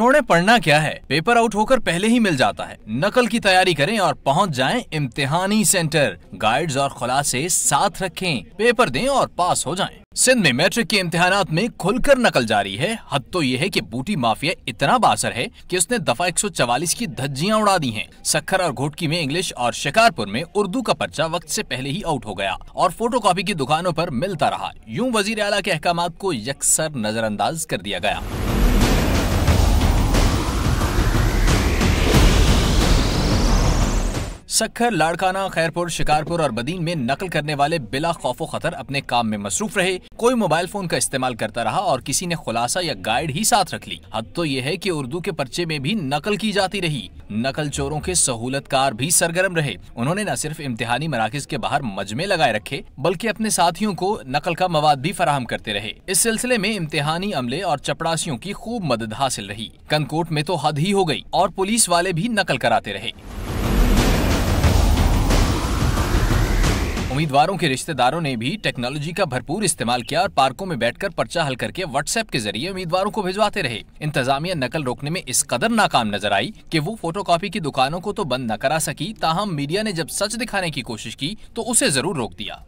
छोड़े पढ़ना क्या है? पेपर आउट होकर पहले ही मिल जाता है। नकल की तैयारी करें और पहुँच जाएँ इम्तिहानी सेंटर गाइड्स और खुलासे साथ रखें। पेपर दें और पास हो जाएँ। सिंध में मैट्रिक के इम्तिहान में खुलकर नकल जारी है। हद तो ये है कि बूटी माफिया इतना बासर है कि उसने दफ़ा 144 की धज्जियाँ उड़ा दी हैं। सखर और घोटकी में इंग्लिश और शिकारपुर में उर्दू का पर्चा वक्त से पहले ही आउट हो गया और फोटोकॉपी की दुकानों पर मिलता रहा। यूँ वज़ीर आला के अहकाम को यकसर नजरअंदाज कर दिया गया। सखर, लाड़काना, खैरपुर, शिकारपुर और बदीन में नकल करने वाले बिला खौफो खतर अपने काम में मसरूफ रहे। कोई मोबाइल फ़ोन का इस्तेमाल करता रहा और किसी ने खुलासा या गाइड ही साथ रख ली। हद तो यह है कि उर्दू के पर्चे में भी नकल की जाती रही। नकल चोरों के सहूलतकार भी सरगर्म रहे। उन्होंने न सिर्फ़ इम्तिहानी मराकज के बाहर मजमे लगाए रखे, बल्कि अपने साथियों को नकल का मवाद भी फराहम करते रहे। इस सिलसिले में इम्तिहानी अमले और चपड़ासियों की खूब मदद हासिल रही। कनकोट में तो हद ही हो गई और पुलिस वाले भी नकल कराते रहे। उम्मीदवारों के रिश्तेदारों ने भी टेक्नोलॉजी का भरपूर इस्तेमाल किया और पार्कों में बैठकर पर्चा हल करके व्हाट्सएप के ज़रिए उम्मीदवारों को भिजवाते रहे। इंतजामिया नकल रोकने में इस कदर नाकाम नज़र आई कि वो फोटोकॉपी की दुकानों को तो बंद न करा सकी, ताहम मीडिया ने जब सच दिखाने की कोशिश की तो उसे ज़रूर रोक दिया।